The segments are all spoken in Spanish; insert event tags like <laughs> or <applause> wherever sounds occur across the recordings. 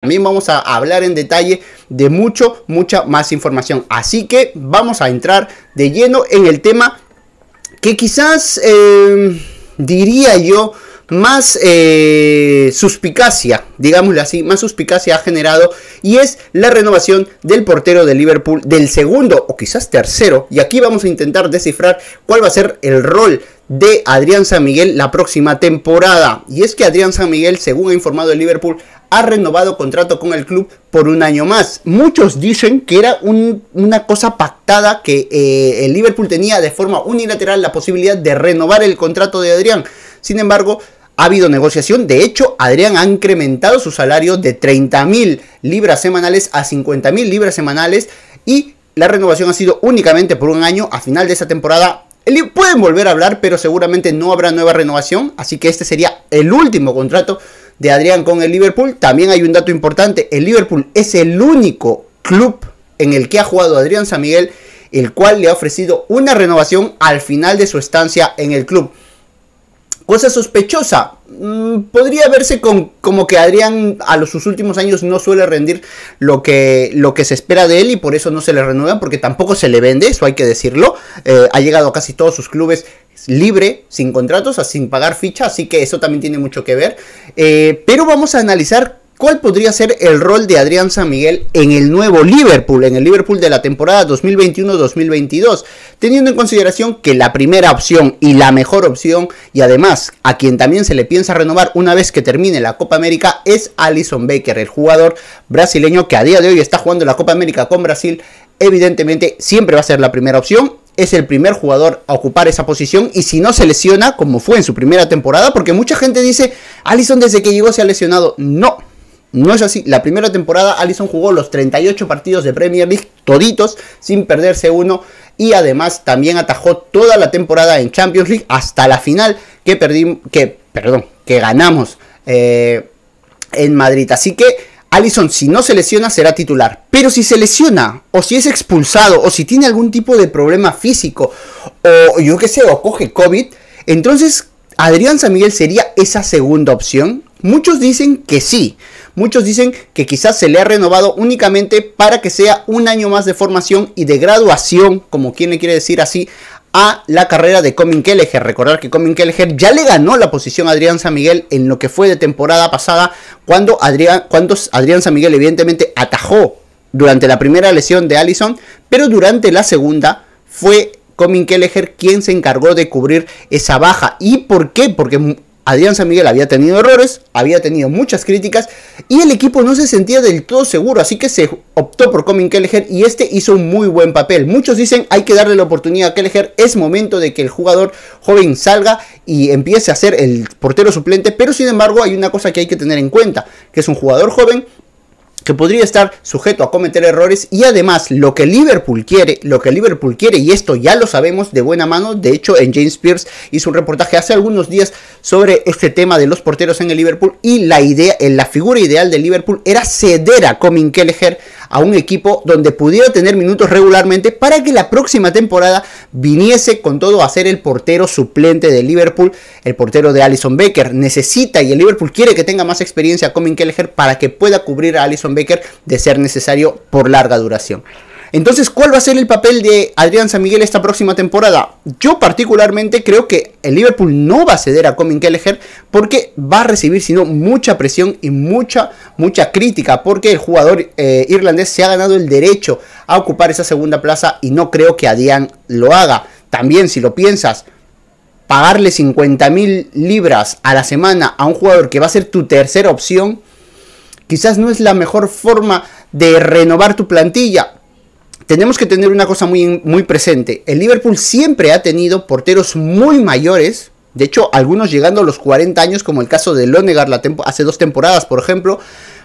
También vamos a hablar en detalle de mucho, mucha más información. Así que vamos a entrar de lleno en el tema que quizás eh, diría yo más eh, suspicacia, digámoslo así, más suspicacia ha generado y es la renovación del portero de Liverpool, del segundo o quizás tercero. Y aquí vamos a intentar descifrar cuál va a ser el rol de Adrián San Miguel la próxima temporada. Y es que Adrián San Miguel, según ha informado el Liverpool, ha renovado contrato con el club por un año más. Muchos dicen que era una cosa pactada que eh, el Liverpool tenía de forma unilateral la posibilidad de renovar el contrato de Adrián. Sin embargo, ha habido negociación. De hecho, Adrián ha incrementado su salario de 30.000 libras semanales a 50.000 libras semanales y la renovación ha sido únicamente por un año. A final de esa temporada pueden volver a hablar, pero seguramente no habrá nueva renovación. Así que este sería el último contrato de Adrián con el Liverpool. También hay un dato importante, el Liverpool es el único club en el que ha jugado Adrián San Miguel, el cual le ha ofrecido una renovación al final de su estancia en el club. Cosa sospechosa. Mm, podría verse con, como que Adrián a los, sus últimos años no suele rendir lo que, lo que se espera de él y por eso no se le renueva porque tampoco se le vende, eso hay que decirlo. Eh, ha llegado a casi todos sus clubes libre, sin contratos, sin pagar ficha, así que eso también tiene mucho que ver. Eh, pero vamos a analizar cuál podría ser el rol de Adrián San Miguel en el nuevo Liverpool, en el Liverpool de la temporada 2021-2022, teniendo en consideración que la primera opción y la mejor opción, y además a quien también se le piensa renovar una vez que termine la Copa América, es Alison Baker, el jugador brasileño que a día de hoy está jugando la Copa América con Brasil. Evidentemente siempre va a ser la primera opción es el primer jugador a ocupar esa posición y si no se lesiona, como fue en su primera temporada, porque mucha gente dice, Allison desde que llegó se ha lesionado. No, no es así. La primera temporada Allison jugó los 38 partidos de Premier League, toditos, sin perderse uno. Y además también atajó toda la temporada en Champions League hasta la final que perdimos, que, perdón, que ganamos eh, en Madrid. Así que Allison, si no se lesiona, será titular. Pero si se lesiona, o si es expulsado, o si tiene algún tipo de problema físico, o yo qué sé, o coge COVID, entonces Adrián San Miguel sería esa segunda opción. Muchos dicen que sí. Muchos dicen que quizás se le ha renovado únicamente para que sea un año más de formación y de graduación, como quien le quiere decir así, a la carrera de Comin Kelleher. Recordar que Comin Kelleher ya le ganó la posición a Adrián San Miguel en lo que fue de temporada pasada, cuando Adrián, cuando Adrián San Miguel evidentemente atajó durante la primera lesión de Allison, pero durante la segunda fue Comin Kelleher quien se encargó de cubrir esa baja. ¿Y por qué? Porque Adrián San Miguel había tenido errores, había tenido muchas críticas y el equipo no se sentía del todo seguro, así que se optó por Comin Kelleher y este hizo un muy buen papel. Muchos dicen hay que darle la oportunidad a Kelleher, es momento de que el jugador joven salga y empiece a ser el portero suplente, pero sin embargo hay una cosa que hay que tener en cuenta, que es un jugador joven que podría estar sujeto a cometer errores y además lo que Liverpool quiere, lo que Liverpool quiere y esto ya lo sabemos de buena mano, de hecho en James Pierce hizo un reportaje hace algunos días sobre este tema de los porteros en el Liverpool y la idea, la figura ideal de Liverpool era ceder a Comin Kelleher a un equipo donde pudiera tener minutos regularmente para que la próxima temporada viniese con todo a ser el portero suplente de Liverpool, el portero de Alison Baker. Necesita y el Liverpool quiere que tenga más experiencia Comin Kelleher para que pueda cubrir a Alison Baker de ser necesario por larga duración. Entonces, ¿cuál va a ser el papel de Adrián San Miguel esta próxima temporada? Yo particularmente creo que el Liverpool no va a ceder a Comin Kelleher porque va a recibir sino mucha presión y mucha, mucha crítica porque el jugador eh, irlandés se ha ganado el derecho a ocupar esa segunda plaza y no creo que Adrián lo haga. También, si lo piensas, pagarle 50 mil libras a la semana a un jugador que va a ser tu tercera opción, quizás no es la mejor forma de renovar tu plantilla tenemos que tener una cosa muy, muy presente. El Liverpool siempre ha tenido porteros muy mayores. De hecho, algunos llegando a los 40 años, como el caso de Lonegar la hace dos temporadas, por ejemplo,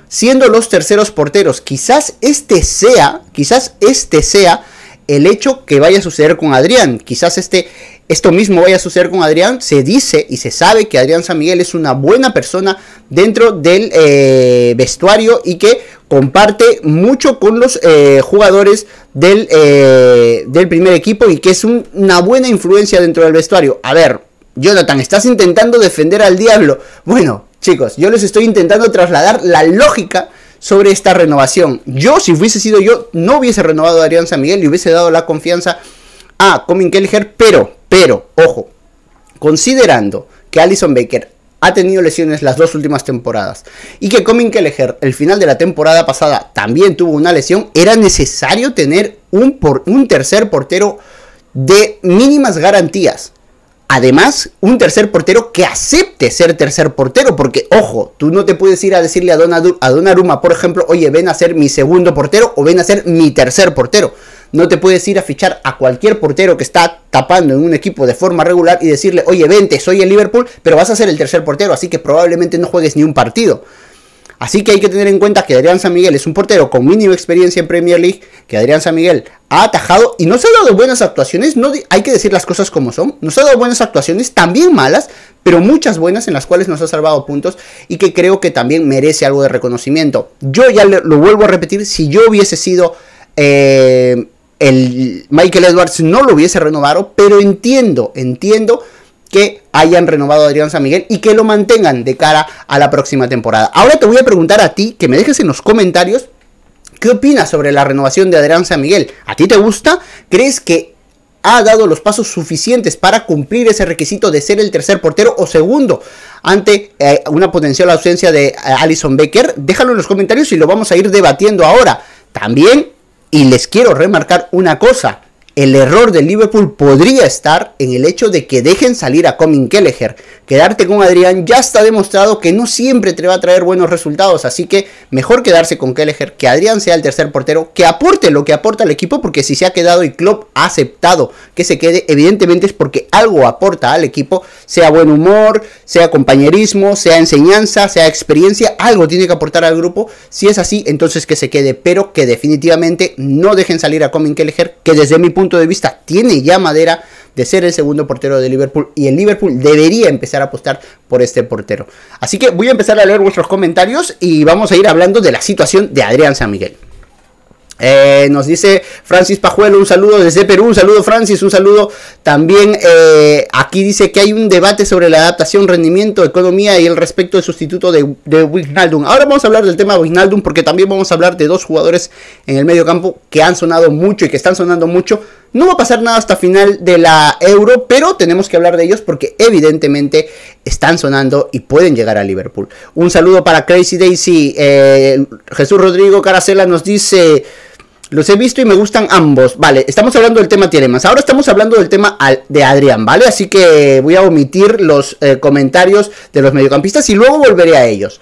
siendo los terceros porteros. Quizás este sea, quizás este sea el hecho que vaya a suceder con Adrián. Quizás este, esto mismo vaya a suceder con Adrián. Se dice y se sabe que Adrián San Miguel es una buena persona dentro del eh, vestuario y que comparte mucho con los eh, jugadores del, eh, del, primer equipo y que es una buena influencia dentro del vestuario. A ver, Jonathan, estás intentando defender al diablo. Bueno, chicos, yo les estoy intentando trasladar la lógica sobre esta renovación. Yo, si hubiese sido yo, no hubiese renovado a Adrián San Miguel y hubiese dado la confianza a Comin Kelleher, pero, pero, ojo, considerando que Alison Baker ha tenido lesiones las dos últimas temporadas y que Comin Kelleher el final de la temporada pasada también tuvo una lesión, era necesario tener un, por, un tercer portero de mínimas garantías. Además, un tercer portero que acepte ser tercer portero, porque ojo, tú no te puedes ir a decirle a, Don a Donnarumma, por ejemplo, oye, ven a ser mi segundo portero o ven a ser mi tercer portero. No te puedes ir a fichar a cualquier portero que está tapando en un equipo de forma regular y decirle, oye, vente, soy el Liverpool, pero vas a ser el tercer portero, así que probablemente no juegues ni un partido. Así que hay que tener en cuenta que Adrián San Miguel es un portero con mínima experiencia en Premier League, que Adrián San Miguel ha atajado y nos ha dado buenas actuaciones, no hay que decir las cosas como son, nos ha dado buenas actuaciones, también malas, pero muchas buenas en las cuales nos ha salvado puntos y que creo que también merece algo de reconocimiento. Yo ya lo vuelvo a repetir, si yo hubiese sido eh, el Michael Edwards no lo hubiese renovado, pero entiendo, entiendo que hayan renovado a Adrián San Miguel y que lo mantengan de cara a la próxima temporada. Ahora te voy a preguntar a ti, que me dejes en los comentarios, ¿qué opinas sobre la renovación de Adrián San Miguel? ¿A ti te gusta? ¿Crees que ha dado los pasos suficientes para cumplir ese requisito de ser el tercer portero o segundo ante eh, una potencial ausencia de eh, Alison Becker? Déjalo en los comentarios y lo vamos a ir debatiendo ahora. También, y les quiero remarcar una cosa, el error del Liverpool podría estar en el hecho de que dejen salir a Comin Kelleher. Quedarte con Adrián ya está demostrado que no siempre te va a traer buenos resultados, así que mejor quedarse con Kelleher, que Adrián sea el tercer portero, que aporte lo que aporta al equipo, porque si se ha quedado y Klopp ha aceptado que se quede, evidentemente es porque algo aporta al equipo, sea buen humor, sea compañerismo, sea enseñanza, sea experiencia, algo tiene que aportar al grupo. Si es así, entonces que se quede, pero que definitivamente no dejen salir a Comin Kelleher, que desde mi punto de vista tiene ya madera de ser el segundo portero de Liverpool y el Liverpool debería empezar a apostar por este portero. Así que voy a empezar a leer vuestros comentarios y vamos a ir hablando de la situación de Adrián San Miguel. Eh, nos dice Francis Pajuelo, un saludo desde Perú, un saludo Francis, un saludo también eh, aquí dice que hay un debate sobre la adaptación, rendimiento, economía y el respecto del sustituto de, de. Ahora vamos a hablar del tema de Wijnaldum porque también vamos a hablar de dos jugadores en el medio campo que han sonado mucho y que están sonando mucho. No va a pasar nada hasta final de la Euro, pero tenemos que hablar de ellos porque evidentemente están sonando y pueden llegar a Liverpool. Un saludo para Crazy Daisy. Eh, Jesús Rodrigo Caracela nos dice... Los he visto y me gustan ambos. Vale, estamos hablando del tema Tielemans. Ahora estamos hablando del tema de Adrián, ¿vale? Así que voy a omitir los eh, comentarios de los mediocampistas y luego volveré a ellos.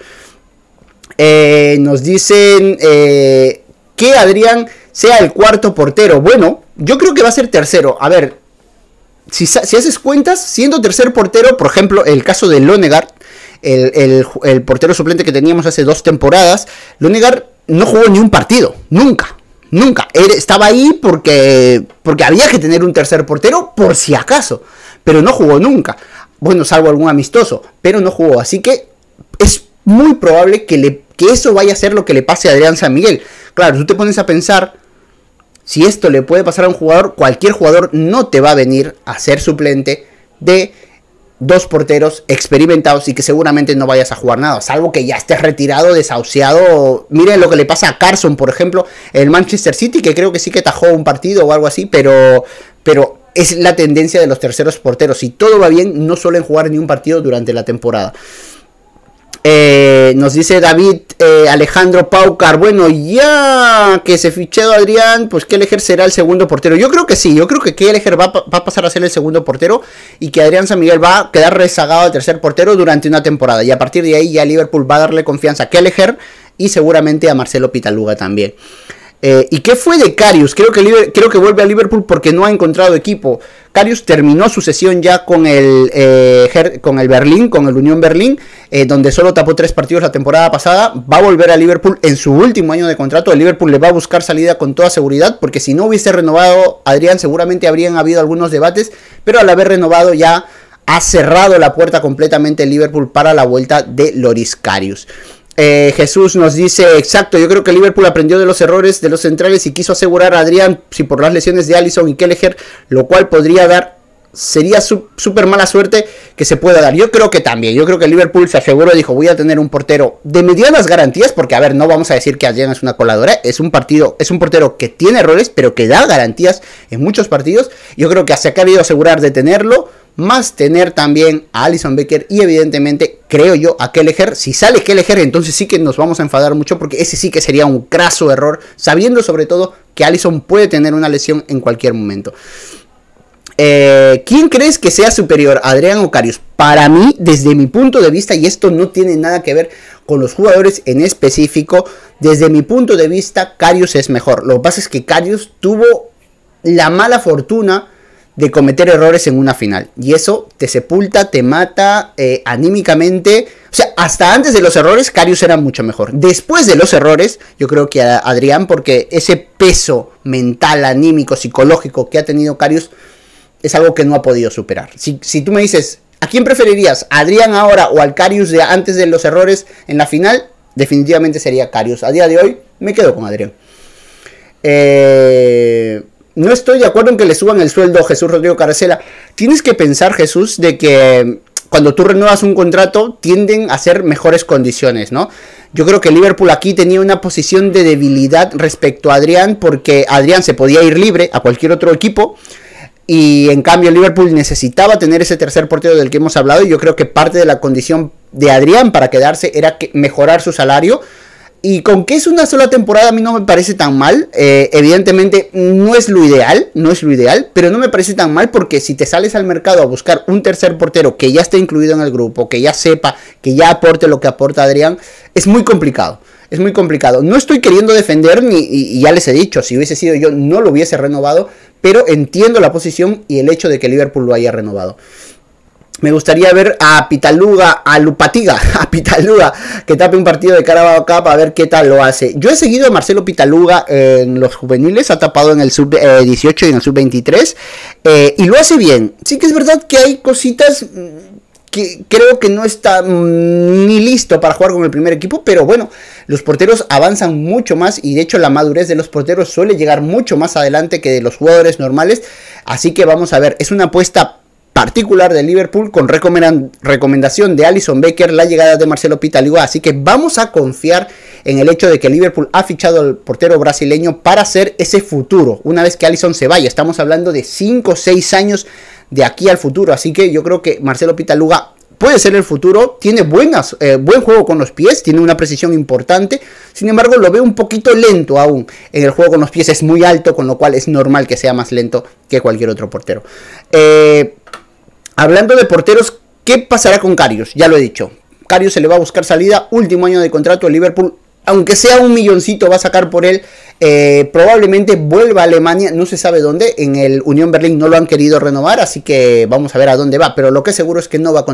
Eh, nos dicen eh, que Adrián sea el cuarto portero. Bueno, yo creo que va a ser tercero. A ver, si, haces cuentas, siendo tercer portero, por ejemplo, el caso de Lonegar, el, el portero suplente que teníamos hace dos temporadas, Lonegar no jugó ni un partido, nunca. Nunca. estaba ahí porque, porque había que tener un tercer portero por si acaso. Pero no jugó nunca. Bueno, salvo algún amistoso. Pero no jugó. Así que es muy probable que, le, que eso vaya a ser lo que le pase a Adrián San Miguel. Claro, tú te pones a pensar, si esto le puede pasar a un jugador, cualquier jugador no te va a venir a ser suplente de dos porteros experimentados y que seguramente no vayas a jugar nada, salvo que ya estés retirado, desahuciado. Miren lo que le pasa a Carson, por ejemplo, el Manchester City, que creo que sí que tajó un partido o algo así, pero, pero es la tendencia de los terceros porteros. Si todo va bien, no suelen jugar ni un partido durante la temporada. Eh, nos dice David eh, Alejandro Paucar. Bueno, ya que se fichó Adrián, pues Kelleher será el segundo portero. Yo creo que sí, yo creo que Kelleher va, va, a pasar a ser el segundo portero y que Adrián San Miguel va a quedar rezagado al tercer portero durante una temporada. Y a partir de ahí ya Liverpool va a darle confianza a Kelleher y seguramente a Marcelo Pitaluga también. Eh, ¿Y qué fue de Carius? Creo que, creo que vuelve a Liverpool porque no ha encontrado equipo. Carius terminó su sesión ya con el, eh, con el Berlín, con el Unión Berlín, eh, donde solo tapó tres partidos la temporada pasada. Va a volver a Liverpool en su último año de contrato. El Liverpool le va a buscar salida con toda seguridad, porque si no hubiese renovado Adrián, seguramente habrían habido algunos debates, pero al haber renovado ya ha cerrado la puerta completamente el Liverpool para la vuelta de Loris Carius. Eh, Jesús nos dice, exacto, yo creo que Liverpool aprendió de los errores de los centrales y quiso asegurar a Adrián, si por las lesiones de Allison y Kelleher, lo cual podría dar sería súper mala suerte que se pueda dar. Yo creo que también, yo creo que Liverpool se aseguró, dijo, voy a tener un portero de medianas garantías, porque a ver, no vamos a decir que Adrián es una coladora, es un partido, es un portero que tiene errores, pero que da garantías en muchos partidos. Yo creo que se ha querido asegurar de tenerlo, más tener también a Alison Becker y evidentemente, creo yo, a Kelleher. Si sale Kelleher, entonces sí que nos vamos a enfadar mucho porque ese sí que sería un craso error, sabiendo sobre todo que Alison puede tener una lesión en cualquier momento. Eh, ¿Quién crees que sea superior, Adrián o Carius? Para mí, desde mi punto de vista, y esto no tiene nada que ver con los jugadores en específico, desde mi punto de vista, Carius es mejor. Lo que pasa es que Carius tuvo la mala fortuna de cometer errores en una final. Y eso te sepulta, te mata eh, anímicamente. O sea, hasta antes de los errores, Carius era mucho mejor. Después de los errores, yo creo que Adrián, porque ese peso mental, anímico, psicológico que ha tenido Carius, es algo que no ha podido superar. Si, si tú me dices, ¿a quién preferirías? ¿A Adrián ahora o al Carius de antes de los errores en la final? Definitivamente sería Carius. A día de hoy, me quedo con Adrián. Eh no estoy de acuerdo en que le suban el sueldo a Jesús Rodrigo Carcela. Tienes que pensar, Jesús, de que cuando tú renuevas un contrato tienden a ser mejores condiciones, ¿no? Yo creo que Liverpool aquí tenía una posición de debilidad respecto a Adrián porque Adrián se podía ir libre a cualquier otro equipo y en cambio Liverpool necesitaba tener ese tercer portero del que hemos hablado y yo creo que parte de la condición de Adrián para quedarse era que mejorar su salario y con que es una sola temporada a mí no me parece tan mal. Eh, evidentemente no es lo ideal, no es lo ideal, pero no me parece tan mal porque si te sales al mercado a buscar un tercer portero que ya esté incluido en el grupo, que ya sepa, que ya aporte lo que aporta Adrián, es muy complicado. Es muy complicado. No estoy queriendo defender, ni, y ya les he dicho, si hubiese sido yo no lo hubiese renovado, pero entiendo la posición y el hecho de que Liverpool lo haya renovado. Me gustaría ver a Pitaluga, a Lupatiga, <laughs> a Pitaluga, que tape un partido de Carabao Cup a ver qué tal lo hace. Yo he seguido a Marcelo Pitaluga en los juveniles, ha tapado en el sub-18 y en el sub-23, eh, y lo hace bien. Sí que es verdad que hay cositas mm, que creo que no está mm, ni listo para jugar con el primer equipo, pero bueno, los porteros avanzan mucho más y de hecho la madurez de los porteros suele llegar mucho más adelante que de los jugadores normales, así que vamos a ver, es una apuesta particular de Liverpool con recomendación de Alison Becker la llegada de Marcelo Pitaligo. Así que vamos a confiar en el hecho de que Liverpool ha fichado al portero brasileño para hacer ese futuro. Una vez que Alison se vaya, estamos hablando de 5 o 6 años de aquí al futuro. Así que yo creo que Marcelo Pitaluga puede ser el futuro, tiene buenas, eh, buen juego con los pies, tiene una precisión importante, sin embargo lo veo un poquito lento aún en el juego con los pies, es muy alto, con lo cual es normal que sea más lento que cualquier otro portero. Eh, Hablando de porteros, ¿qué pasará con Carius? Ya lo he dicho. Carius se le va a buscar salida, último año de contrato de Liverpool. Aunque sea un milloncito va a sacar por él. Eh, probablemente vuelva a Alemania, no se sabe dónde. En el Unión Berlín no lo han querido renovar, así que vamos a ver a dónde va. Pero lo que seguro es que no va a